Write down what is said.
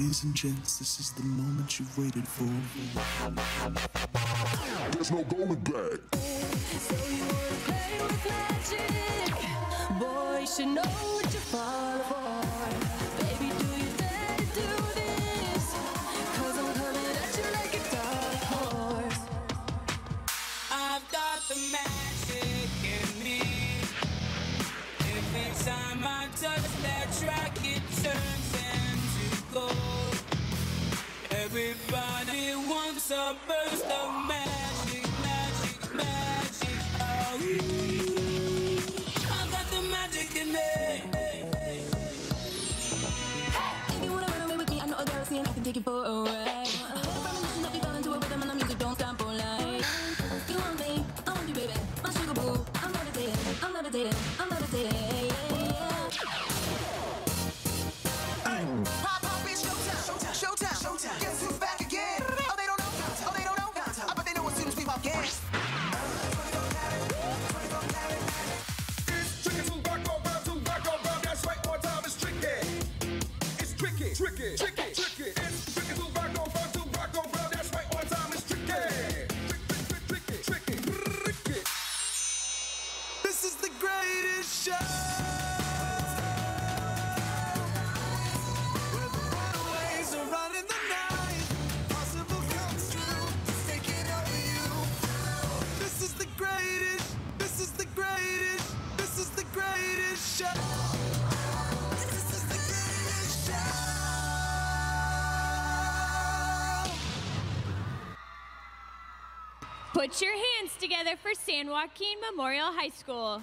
Ladies and gents, this is the moment you've waited for. There's no going back. So you wanna play with magic? Boy, you should know what you're falling for. Everybody wants a burst of magic, magic, magic. Oh, I've got the magic in me. If you wanna run away with me, I know a I can take you. Premonition that we fell into a rhythm and the music don't stop. You want me, I want you, baby. My I'm meditating, I'm meditating, tricky, tricky. It's tricky to rock around, to rock around. That's right, one time it's tricky. Tricky, tricky, tricky, tricky. This is the greatest show. Put your hands together for San Joaquin Memorial High School.